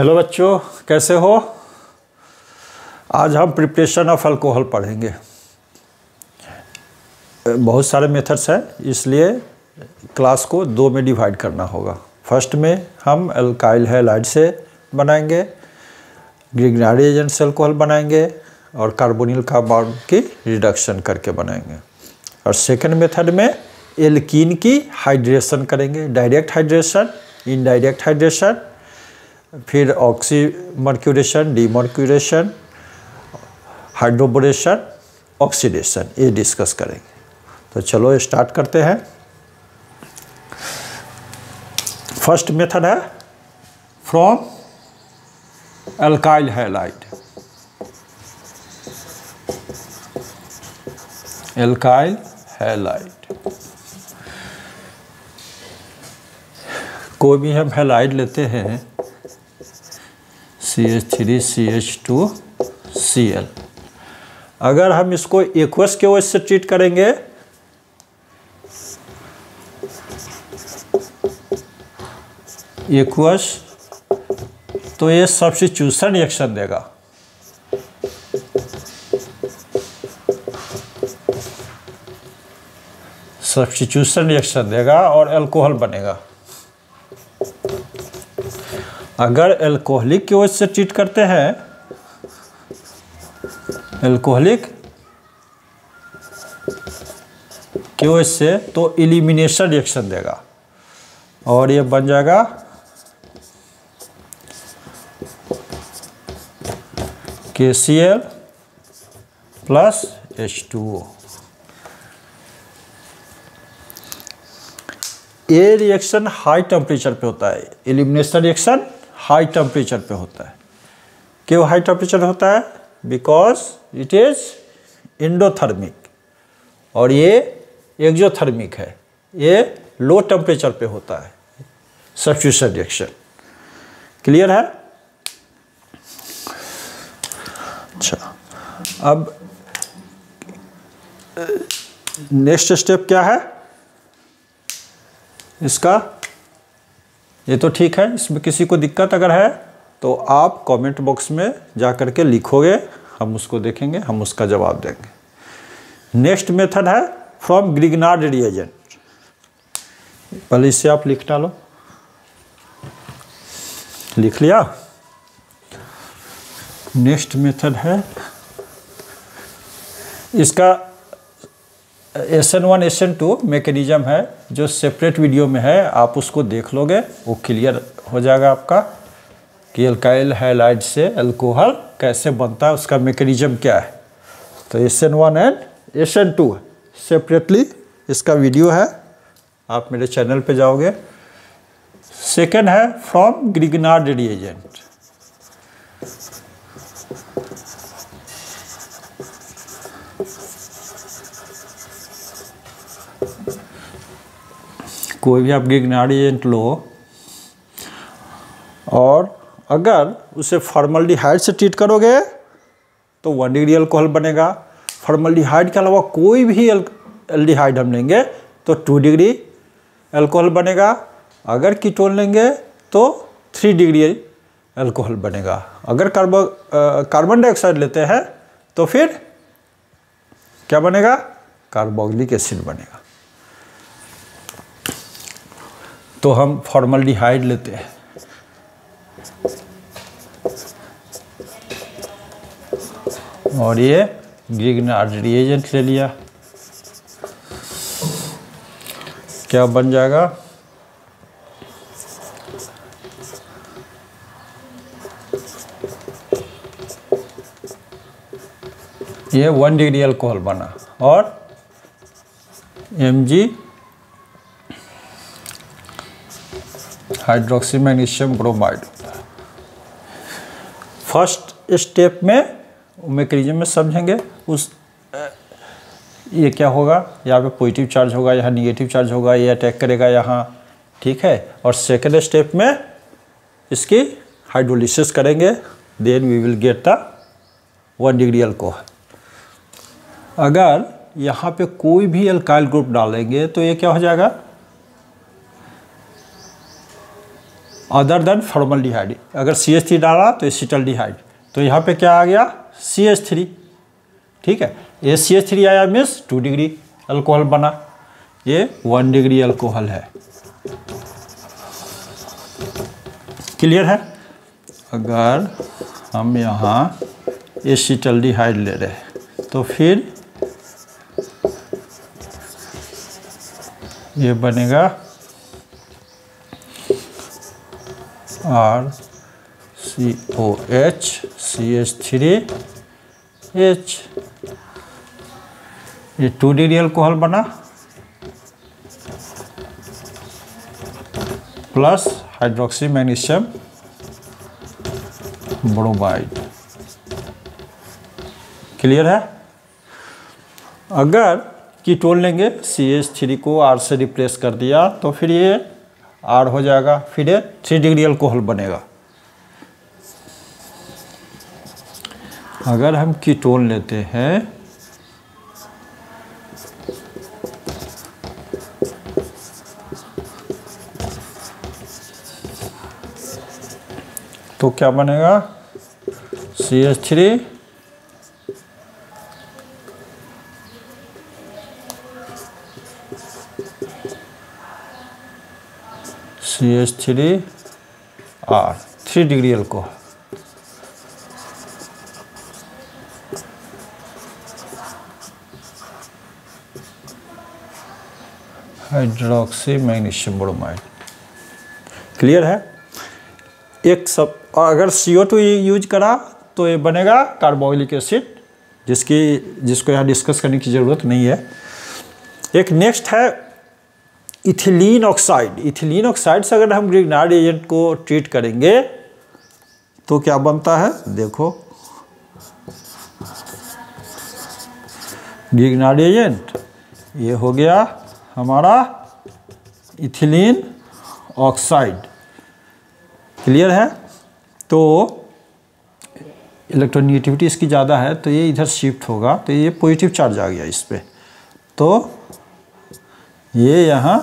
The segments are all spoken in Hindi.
हेलो बच्चों, कैसे हो? आज हम प्रिपरेशन ऑफ़ अल्कोहल पढ़ेंगे। बहुत सारे मेथड्स हैं, इसलिए क्लास को दो में डिवाइड करना होगा। फ़र्स्ट में हम अल्काइल हैलाइड से बनाएँगे ग्रिगनारी एजेंट से अल्कोहल बनाएँगे, और कार्बोनिल कार्बन की रिडक्शन करके बनाएँगे। और सेकंड मेथड में एल्कीन की हाइड्रेशन करेंगे डायरेक्ट हाइड्रेशन इनडायरेक्ट हाइड्रेशन फिर oxymercuration demercuration hydroboration oxidation ये डिस्कस करेंगे। तो चलो स्टार्ट करते हैं। फ़र्स्ट मेथड है from alkyl halide alkyl halide कोई भी हम हैलाइड लेते हैं C H three C H two C L अगर हम इसको एक्वस के वजह से ट्रीट करेंगे एक्वस तो ये सब्सिट्यूशन रिएक्शन देगा। सब्सिट्यूशन रिएक्शन देगा और अल्कोहल बनेगा। अगर एल्कोहलिक की वजह से ट्रीट करते हैं एल्कोहलिक की वजह से तो इलिमिनेशन रिएक्शन देगा। और ये बन जाएगा के C L plus H two O ये रिएक्शन हाई टेम्परेचर पे होता है। एलिमिनेशन रिएक्शन हाई टेम्परेचर पे होता है। क्यों हाई टेम्परेचर होता है? बिकॉज़ इट इज़ इंडोथर्मिक और ये एक्जोथर्मिक है। ये लो टेम्परेचर पे होता है। सब्स्टिट्यूशन रिएक्शन क्लियर है? अच्छा। अब नेक्स्ट स्टेप क्या है? इसका ये तो ठीक है, इसमें किसी को दिक्कत अगर है तो आप कमेंट बॉक्स में जा कर के लिखोगे, हम उसको देखेंगे, हम उसका जवाब देंगे। नेक्स्ट मेथड है फ्रॉम ग्रिगनार्ड रिएजेंट पहले इससे आप लिख डालो। लिख लिया? नेक्स्ट मेथड है, इसका S N one S N two mechanism है, जो सेपरेट वीडियो में है, आप उसको देख लोगे, वो क्लियर हो जाएगा आपका, कि अल्काइल हैलाइड से अल्कोहल कैसे बनता है, उसका मेकेनिज़म क्या है। तो S N one and S N two separately इसका वीडियो है, आप मेरे चैनल पे जाओगे। सेकेंड है फ्रॉम ग्रिगनार्ड रिएजेंट कोई भी आप एजेंट लो। और अगर उसे फॉर्मल्डिहाइड से ट्रीट करोगे तो वन डिग्री अल्कोहल बनेगा। फॉर्मल्डिहाइड के अलावा कोई भी एल्डिहाइड हम लेंगे तो टू डिग्री अल्कोहल बनेगा। अगर कीटोन लेंगे तो थ्री डिग्री अल्कोहल बनेगा। अगर कार्बो कार्बन डाइऑक्साइड लेते हैं तो फिर क्या बनेगा? कार्बोक्सिलिक एसिड बनेगा। तो हम फॉर्मल्डिहाइड लेते हैं। और ये ग्रिगनार्ड रिएजेंट ले लिया। क्या बन जाएगा? ये वन डिग्री अल्कोहल बना। और M G hydroxy magnesium bromide first step में मेकेनिज्म में समझेंगे, उस, ये क्या होगा? यहाँ पे पॉजिटिव चार्ज होगा, यहाँ निगेटिव चार्ज होगा, ये अटैक करेगा यहाँ, ठीक है? और सेकेंड स्टेप में इसकी हाइड्रोलिसिस करेंगे then we will get the one degree alcohol अगर यहाँ पे कोई भी अल्काइल ग्रुप डालेंगे तो ये क्या हो जाएगा? अदर देन फॉर्मल अगर सी एच थ्री डाला तो एसिटल तो यहाँ पे क्या आ गया? सी एच थ्री ठीक है? ये सी एच थ्री आया मीन्स टू डिग्री अल्कोहल बना। ये वन डिग्री अल्कोहल है। क्लियर है? अगर हम यहाँ एसिटल्डिहाइड ले रहे तो फिर ये बनेगा R C O H C H three H ये टू डिग्री अल्कोहल बना plus hydroxy magnesium bromide clear है? अगर कीटोन लेंगे सी एच थ्री को आर से रिप्लेस कर दिया तो फिर ये आर हो जाएगा, फिर थ्री डिग्री अल्कोहल बनेगा। अगर हम कीटोन लेते हैं तो क्या बनेगा? C H three C H three R three degree alcohol hydroxy magnesium bromide clear है? एक सब, अगर CO2 यूज़ करा तो ये बनेगा कार्बोलिक एसिड, जिसकी, जिसको यहाँ डिस्कस करने की ज़रूरत नहीं है। एक नेक्स्ट है इथिलीन ऑक्साइड इथिलीन ऑक्साइड से अगर हम ग्रिग्नार्ड एजेंट को ट्रीट करेंगे तो क्या बनता है? देखो। ग्रिग्नार्ड एजेंट, ये हो गया हमारा इथिलीन ऑक्साइड। क्लियर है? तो इलेक्ट्रोनिगेटिविटी इसकी ज़्यादा है तो ये इधर शिफ्ट होगा तो ये पॉजिटिव चार्ज आ गया इस पर तो ये यहाँ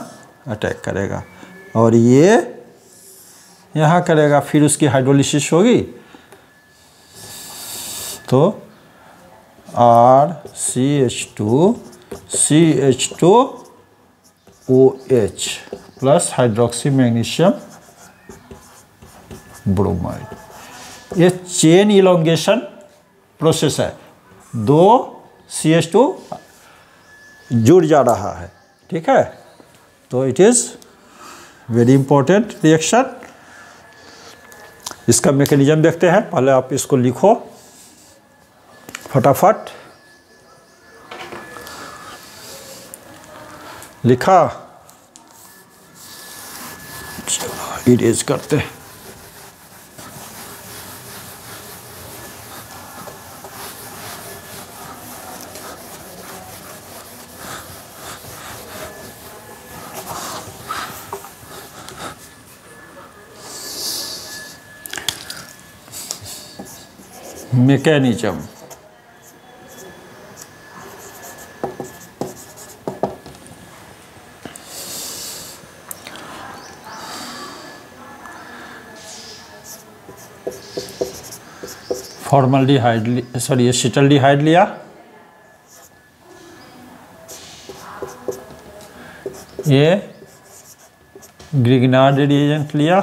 अटैक करेगा। और ये यहाँ करेगा, फिर उसकी हाइड्रोलिसिस होगी। तो R C H two C H two O H plus hydroxy magnesium bromide ये चेन इलोंगेशन प्रोसेस है। दो सी एच टू जुड़ जा रहा है। ठीक है? तो it is very important reaction इसका मैकेनिज्म देखते हैं। पहले आप इसको लिखो। फटाफट। लिखा। इट इज़ करते हैं। Mechanism फॉर्मल्डिहाइड सॉरी एसिटल्डिहाइड लिया। ये ग्रिगनार्ड रिएजेंट लिया।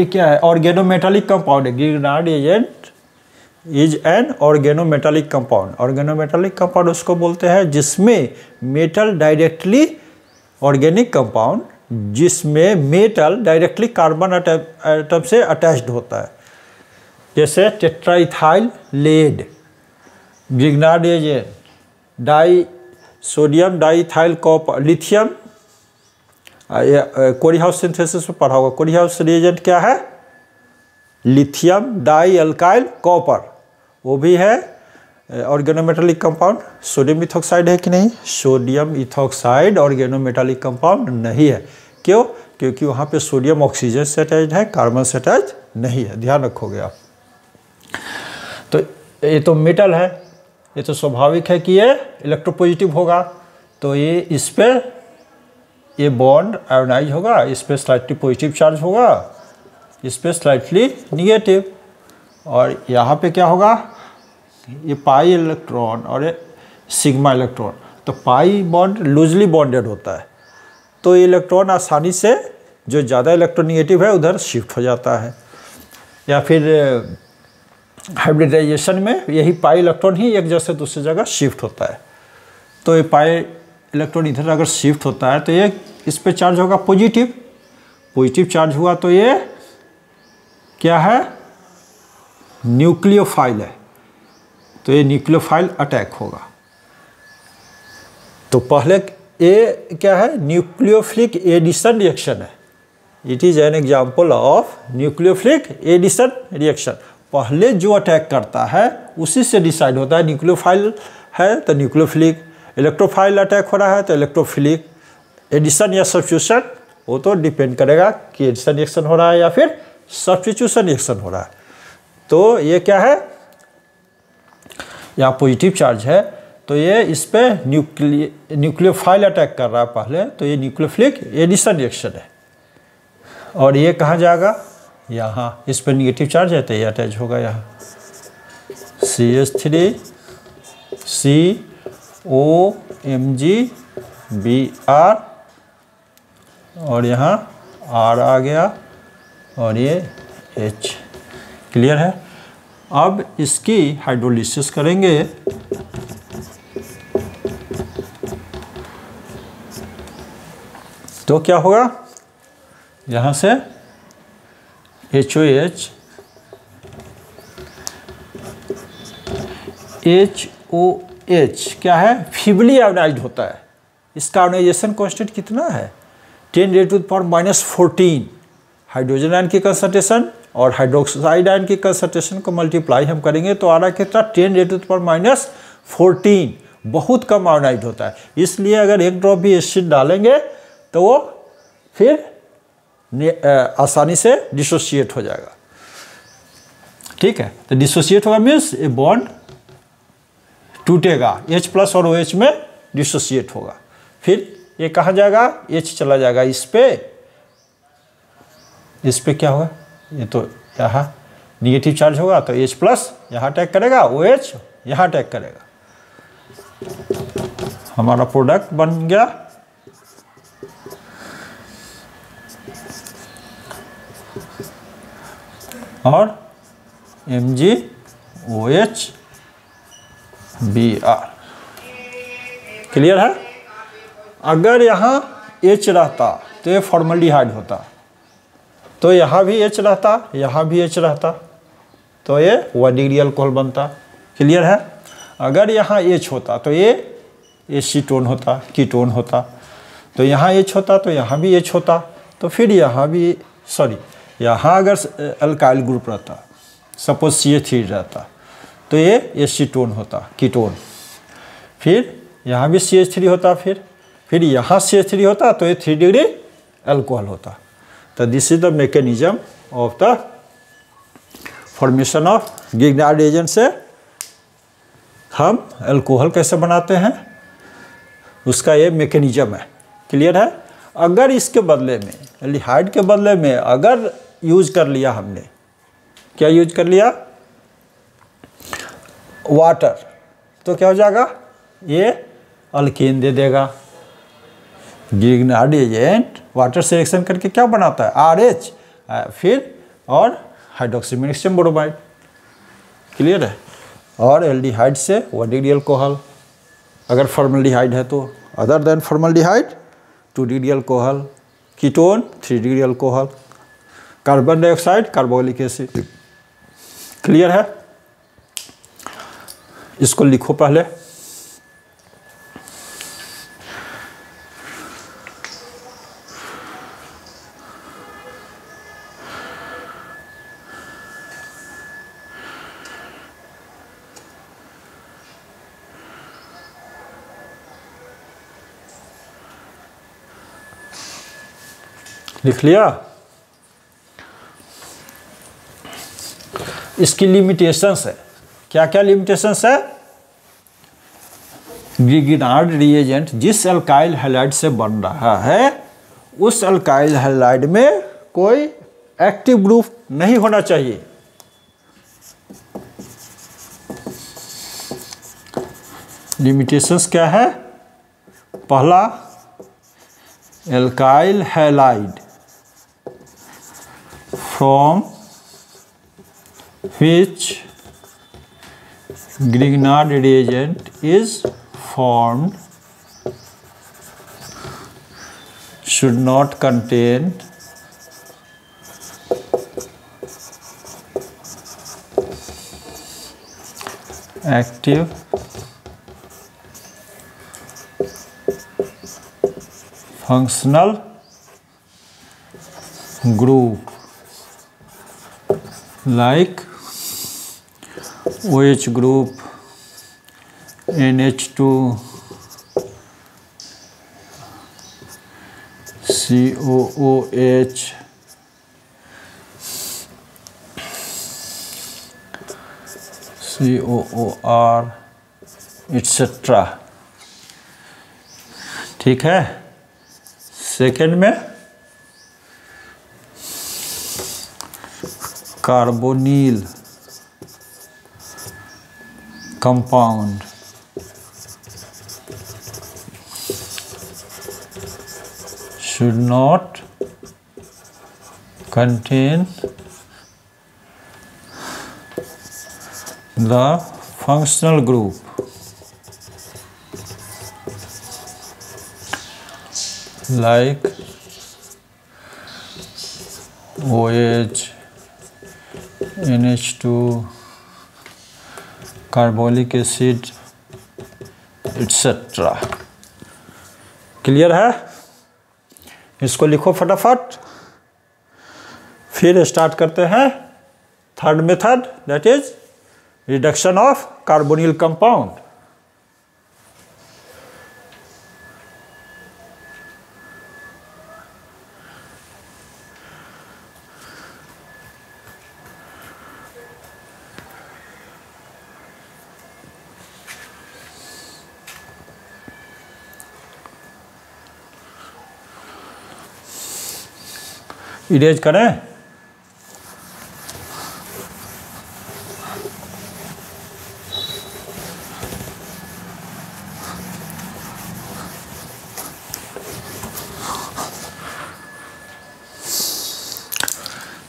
ये क्या है? ऑर्गेनोमेटालिक कंपाउंड है Grignard agent is an organometallic compound organometallic compound उसको बोलते हैं, जिसमें मेटल डायरेक्टली ऑर्गेनिक कंपाउंड जिसमें मेटल डायरेक्टली कार्बन एटम से अटैच्ड होता है। जैसे tetraethyl lead Grignard agent di sodium diethyl copper lithium Corey House synthesis में पढ़ा होगा। कोरी हाउस रिएजेंट क्या है? Lithium di alkyl copper. वो भी है ऑर्गेनोमेटालिक कंपाउंड सोडियम इथोक्साइड है कि नहीं? सोडियम इथोक्साइड ऑर्गेनोमेटालिक कंपाउंड नहीं है। क्यों? क्योंकि वहाँ पे सोडियम ऑक्सीजन से अटैच है कार्बन से अटैच नहीं है। ध्यान रखोगे आप। तो ये तो मेटल है। ये तो स्वाभाविक है कि ये इलेक्ट्रोपोजिटिव होगा। तो ये इस पर ये बॉन्ड आयोनाइज होगा इस पर स्लाइटली पॉजिटिव चार्ज होगा इस पर स्लाइटली निगेटिव और यहाँ पे क्या होगा? ये पाई इलेक्ट्रॉन और ये सिग्मा इलेक्ट्रॉन तो पाई बॉन्ड लूजली बॉन्डेड होता है। तो ये इलेक्ट्रॉन आसानी से जो ज़्यादा इलेक्ट्रोनिगेटिव है, उधर शिफ्ट हो जाता है। या फिर हाइब्रिडाइजेशन में यही पाई इलेक्ट्रॉन ही एक जगह से दूसरी जगह शिफ्ट होता है। तो ये पाई इलेक्ट्रॉन इधर अगर शिफ्ट होता है तो ये इस पे चार्ज होगा पॉजिटिव पॉजिटिव चार्ज हुआ तो ये क्या है? न्यूक्लियोफाइल है। तो ये न्यूक्लियोफाइल अटैक होगा। तो पहले ए क्या है? न्यूक्लियोफिलिक एडिशन रिएक्शन है। It is an example of nucleophilic addition reaction पहले जो अटैक करता है, उसी से डिसाइड होता है न्यूक्लियोफाइल है तो न्यूक्लियोफिलिक इलेक्ट्रोफाइल अटैक हो रहा है तो इलेक्ट्रोफिलिक एडिशन या सब्सिट्यूशन वो तो डिपेंड करेगा कि एडिशन रिएक्शन हो रहा है या फिर सब्सिट्यूशन रिएक्शन हो रहा है। तो ये क्या है? यहाँ पॉजिटिव चार्ज है। तो ये इस पर न्यूक्लिय न्यूक्लियोफाइल अटैक कर रहा है पहले। तो ये न्यूक्लियोफिलिक एडिशन रिएक्शन है। और ये कहाँ जाएगा? यहाँ। इस पर निगेटिव चार्ज है तो ये अटैच होगा यहाँ। C H three C O M G B R और यहाँ आर आ गया और ये एच क्लियर है। अब इसकी हाइड्रोलिसिस करेंगे। तो क्या होगा? यहाँ से H O H H O H क्या है? फिबली आयोनाइज होता है। इसका आयोनाइजेशन कॉन्स्टेंट कितना है? Ten rate to power minus fourteen. Hydrogen ion की कंसनट्रेशन और हाइड्रोक्साइड आयन की कंसनट्रेशन को मल्टीप्लाई हम करेंगे तो आ रहा कितना ten to power minus fourteen, बहुत कम आयोनाइज होता है। इसलिए अगर एक ड्रॉप भी एसिड डालेंगे तो वो फिर आसानी से डिसोसिएट हो जाएगा। ठीक है? तो डिसोसिएट होगा मीन्स ए बॉन्ड टूटेगा। H प्लस और ओ OH में डिसोसिएट होगा। फिर ये कहाँ जाएगा? एच चला जाएगा इस पे। इस पे क्या होगा ये तो यहाँ निगेटिव चार्ज होगा तो एच प्लस यहाँ अटैक करेगा ओ एच यहाँ अटैक करेगा। हमारा प्रोडक्ट बन गया। और M G O H B R clear है? अगर यहाँ एच रहता तो ये फॉर्मल्डिहाइड होता। तो यहाँ भी एच रहता, यहाँ भी एच रहता। तो ये वन डिग्री अल्कोहल बनता। क्लियर है? अगर यहाँ एच होता तो ये एसीटोन होता कीटोन होता। तो यहाँ एच होता तो यहाँ भी एच होता। तो फिर यहाँ भी सॉरी यहाँ अगर अल्काइल ग्रुप रहता सपोज़ सी ए थ्री रहता तो ये एसीटोन होता कीटोन फिर यहाँ भी सी एच थ्री होता, फिर फिर यहाँ सी थ्री होता तो ये थ्री डिग्री एल्कोहल होता। तो this is the mechanism of the formation of Grignard agent से हम एल्कोहल कैसे बनाते हैं? उसका ये मेकेनिज्म है। क्लियर है? अगर इसके बदले में एल्डिहाइड के बदले में अगर यूज़ कर लिया हमने, क्या यूज़ कर लिया? वाटर तो क्या हो जाएगा? ये अल्किन दे देगा। गिग्नार्ड एजेंट वाटर से रिएक्शन करके क्या बनाता है? आर एच फिर और हाइड्रोक्सी मैग्नीशियम बोरोमाइड क्लियर है? और एल्डिहाइड से वन डिग्री अल्कोहल अगर फॉर्मल्डिहाइड है तो other than formaldehyde two degree alcohol ketone three degree alcohol carbon dioxide carbolic acid clear है? इसको लिखो पहले। लिख लिया इसकी लिमिटेशंस है। क्या क्या लिमिटेशंस है? ग्रिगिनार्ड रिएजेंट जिस अल्काइल हैलाइड से बन रहा है, उस अल्काइल हेलाइड में कोई एक्टिव ग्रुप नहीं होना चाहिए। लिमिटेशंस क्या है? पहला alkyl halide from which Grignard reagent is formed should not contain active functional group. Like O H group N H two C O O H C O O R etcetera ठीक है? सेकेंड में? carbonyl compound. Should not contain the functional group. Like OH NH2, carbolic acid etcetera clear है? इसको लिखो फटाफट। फिर स्टार्ट करते हैं। Third method that is reduction of carbonyl compound erase करें।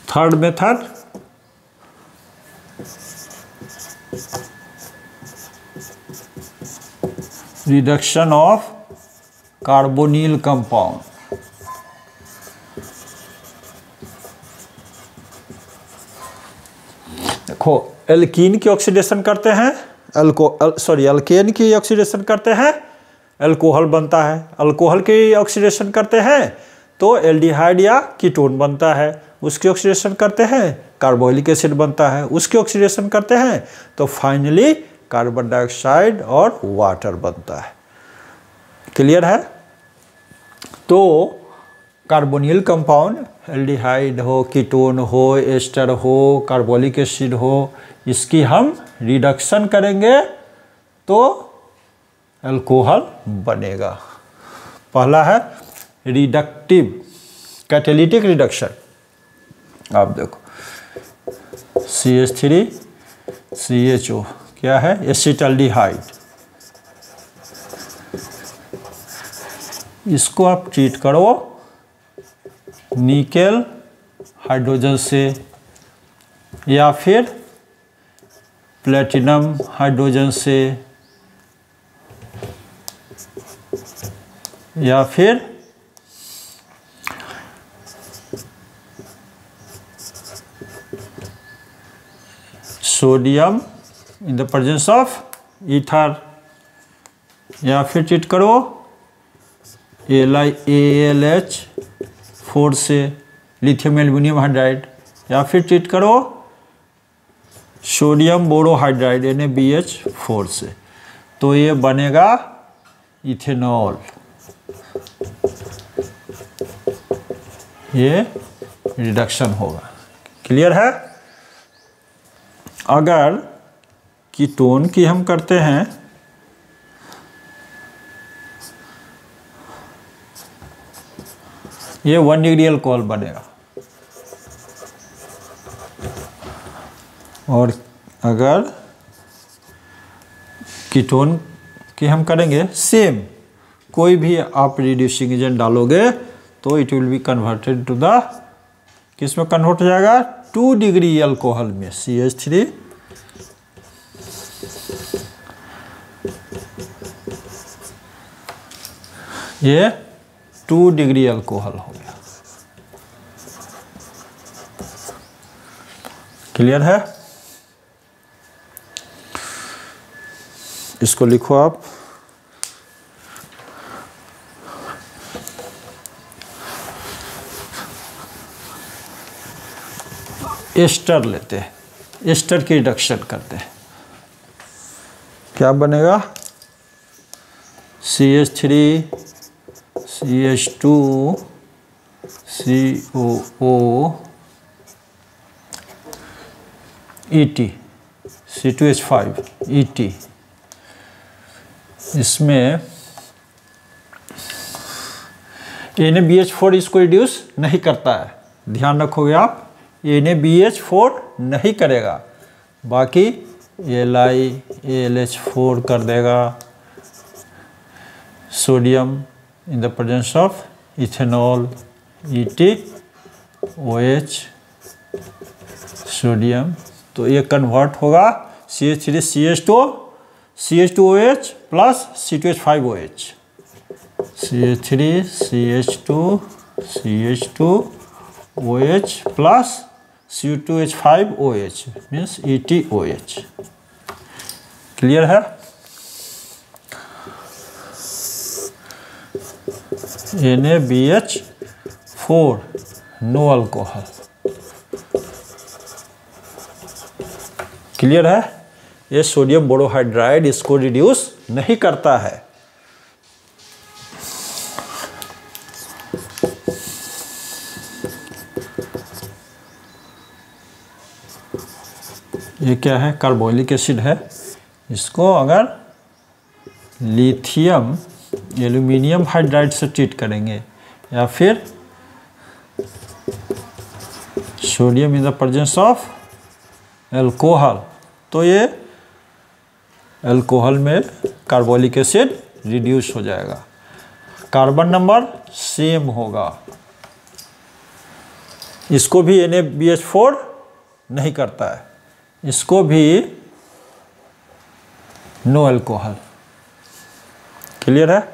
Third method reduction of carbonyl compound देखो एल्कीन की ऑक्सीडेशन करते हैं अल्को सॉरी अल्केन की ऑक्सीडेशन करते हैं अल्कोहल बनता है। अल्कोहल की ऑक्सीडेशन करते हैं तो एल्डिहाइड या कीटोन बनता है। उसकी ऑक्सीडेशन करते हैं कार्बोलिक एसिड बनता है। उसकी ऑक्सीडेशन करते हैं तो फाइनली कार्बन डाइऑक्साइड और वाटर बनता है। क्लियर है? तो कार्बोनिल कंपाउंड, एल्डिहाइड हो, कीटोन हो, एस्टर हो, कार्बोलिक एसिड हो, इसकी हम रिडक्शन करेंगे तो अल्कोहल बनेगा। पहला है रिडक्टिव कैटेलिटिक रिडक्शन आप देखो C H three C H O क्या है? एसिटल्डिहाइड इसको आप ट्रीट करो निकेल, हाइड्रोजन से, या फिर प्लेटिनम हाइड्रोजन से, या फिर sodium in the presence of ether या फिर ट्रीट करो L I A L H four से लिथियम एल्यूमिनियम हाइड्राइड, या फिर ट्रीट करो, सोडियम बोरोहाइड्राइड, यानी बी एच फोर से। तो ये बनेगा इथेनॉल। ये रिडक्शन होगा। क्लियर है? अगर कीटोन की हम करते हैं ये वन डिग्री अल्कोहल बनेगा। और अगर कीटोन की हम करेंगे सेम कोई भी आप रिड्यूसिंग एजेंट डालोगे तो it will be converted to the किसमें कन्वर्ट हो जाएगा? टू डिग्री अल्कोहल में सी एच थ्री ये टू डिग्री अल्कोहल हो गया। क्लियर है? इसको लिखो आप। एस्टर लेते हैं। एस्टर की रिडक्शन करते हैं। क्या बनेगा? C H three C H two C O O E T C two H five E T इसमें एन बी एच फोर इसको रिड्यूस नहीं करता है। ध्यान रखोगे आप एन बी एच फोर नहीं करेगा। बाकी L I L H four कर देगा। Sodium presence of ethanol E T O H sodium तो ये कन्वर्ट होगा C H three C H two C H two O H plus C two H five O H C H three C H two C H two O H plus C two H five O H means E T O H clear है? N A B H four no alcohol clear है? ये सोडियम बोरोहाइड्राइड इसको रिड्यूस नहीं करता है। ये क्या है? कार्बोलिक एसिड है। इसको अगर लिथियम एल्यूमिनियम हाइड्राइड से ट्रीट करेंगे, या फिर sodium in the presence of alcohol तो ये एल्कोहल में कार्बोलिक एसिड रिड्यूस हो जाएगा। कार्बन नंबर सेम होगा। इसको भी एन फोर नहीं करता है। इसको भी नो एल्कोहल क्लियर है?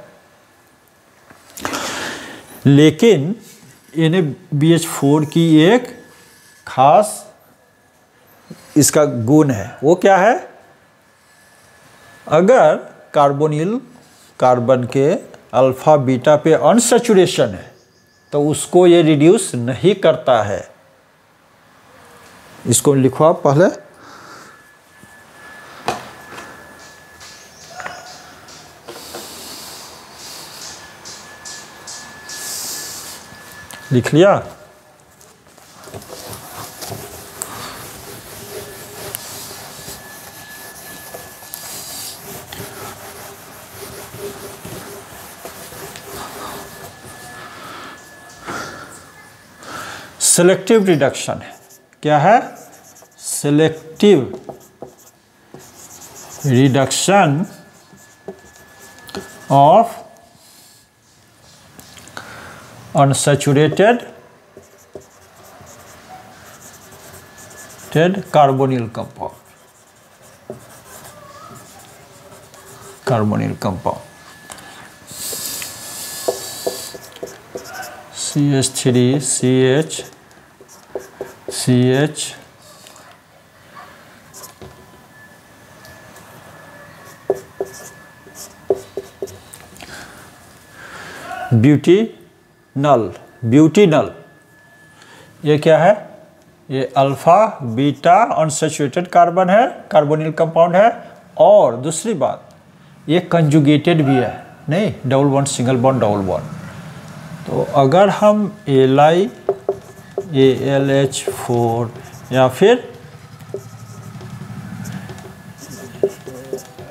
लेकिन एन फोर की एक खास इसका गुण है। वो क्या है? अगर कार्बोनिल, कार्बन के अल्फ़ा, बीटा पे अनसेचुरेशन है तो उसको ये रिड्यूस नहीं करता है। इसको लिखो आप पहले। लिख लिया सेलेक्टिव रिडक्शन है। क्या है? Selective reduction of unsaturated carbonyl compound carbonyl compound CH3 CH CH butenal, butenal. ये क्या है? ये अल्फ़ा, बीटा अनसेचुरेटेड कार्बन है कार्बोनिल कंपाउंड है, और दूसरी बात, ये कंजुगेटेड भी है। नहीं double bond single bond double bond तो अगर हम L I A L H four या फिर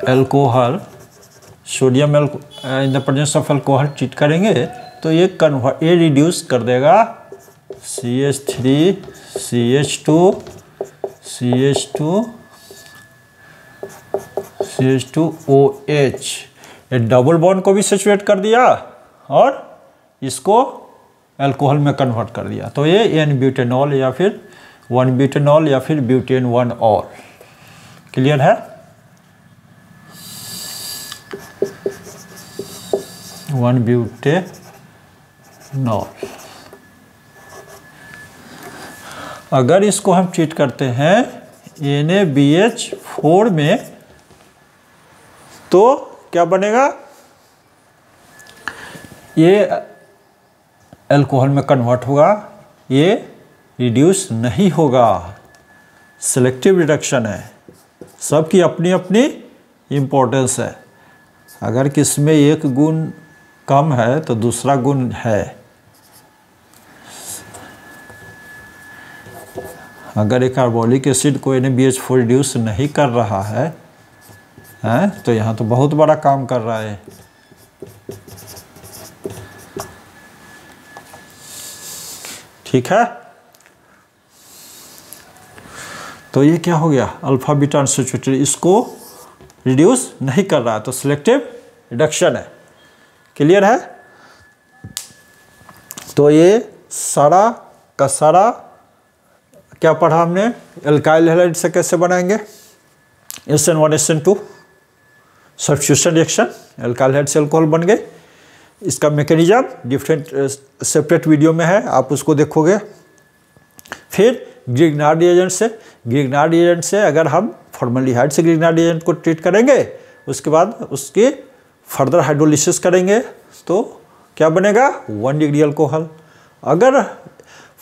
alcohol sodium alco in the presence of alcohol treat करेंगे तो ये कन्वर्ट ये रिड्यूस कर देगा C H three C H two C H two C H two O H ये डबल बॉन्ड को भी सेचुरेट कर दिया और इसको अल्कोहल में कन्वर्ट कर दिया। तो ये एन ब्यूटेनॉल या फिर वन ब्यूटेनॉल या फिर ब्यूटेन वन और। क्लियर है? वन ब्यूटेनॉल अगर इसको हम ट्रीट करते हैं N A B H four में तो क्या बनेगा? ये अल्कोहल में कन्वर्ट होगा, ये रिड्यूस नहीं होगा। सेलेक्टिव रिडक्शन है। सबकी अपनी अपनी इम्पोर्टेंस है। अगर किसमें एक गुण कम है तो दूसरा गुण है। अगर एक कार्बोलिक एसिड को N B H four reduce नहीं कर रहा है, हैं तो यहाँ तो बहुत बड़ा काम कर रहा है। ठीक है? तो ये क्या हो गया? अल्फ़ा बीटा अनसेचुरेटेड इसको रिड्यूस नहीं कर रहा है तो सिलेक्टिव रिडक्शन है। क्लियर है? तो ये सारा का सारा क्या पढ़ा हमने? एल्काइल हेलाइड से कैसे बनाएँगे? S N one S N two substitution reaction alkyl head से अल्कोहल बन गए। इसका मैकेनिज्म डिफरेंट सेपरेट वीडियो में है, आप उसको देखोगे। फिर ग्रिगनार्ड एजेंट से ग्रिगनार्ड एजेंट से अगर हम फॉर्मलीहाइड से ग्रिगनार्ड एजेंट को ट्रीट करेंगे, उसके बाद उसकी फर्दर हाइड्रोलिसिस करेंगे तो क्या बनेगा? वन डिग्री अल्कोहल अगर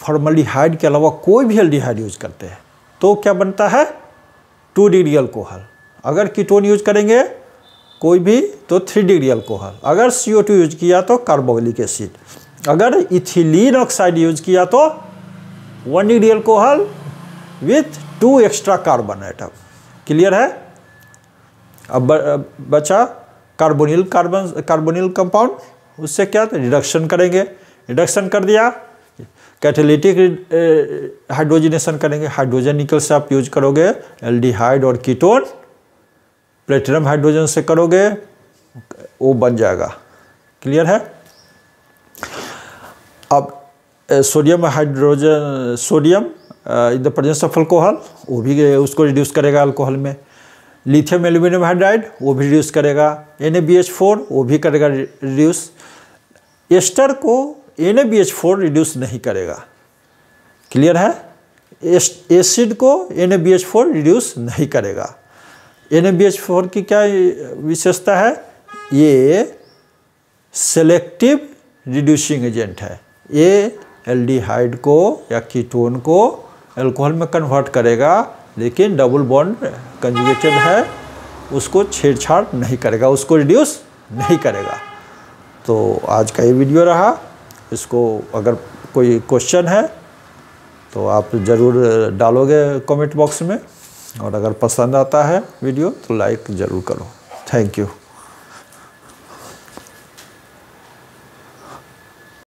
फॉर्मलीहाइड के अलावा कोई भी एल्डिहाइड यूज़ करते हैं। तो क्या बनता है? टू डिग्री अल्कोहल अगर कीटोन यूज़ करेंगे, कोई भी तो थ्री डिग्री अल्कोहल अगर सी यूज़ किया तो कार्बोलिक एसिड अगर इथिलीन ऑक्साइड यूज़ किया तो one degree alcohol with two extra carbon atom clear है? अब बचा कार्बोनिल कार्बन कार्बोनिल कंपाउंड उससे क्या? रिडक्शन करेंगे। रिडक्शन कर दिया। कैटेलिटिक हाइड्रोजनेशन करेंगे। हाइड्रोजन निकल से आप यूज़ करोगे एल्डिहाइड और कीटोन प्लेटिनम हाइड्रोजन से करोगे, वो बन जाएगा। क्लियर है? अब sodium hydrogen sodium in the presence of alcohol वो भी उसको रिड्यूस करेगा अल्कोहल में। लिथियम एल्यूमिनियम हाइड्राइड वो भी रिड्यूस करेगा। एन वो भी करेगा रिड्यूस एस्टर को एन रिड्यूस नहीं करेगा। क्लियर है? एसिड को एन रिड्यूस नहीं करेगा। एन की क्या विशेषता है? ये सेलेक्टिव रिड्यूसिंग एजेंट है। ये एल्डिहाइड को या कीटोन को अल्कोहल में कन्वर्ट करेगा, लेकिन डबल बॉन्ड कंजुगेटेड है, उसको छेड़छाड़ नहीं करेगा, उसको रिड्यूस नहीं करेगा। तो आज का ये वीडियो रहा। इसको अगर कोई क्वेश्चन है तो आप ज़रूर डालोगे कमेंट बॉक्स में। और अगर पसंद आता है वीडियो तो लाइक ज़रूर करो। Thank you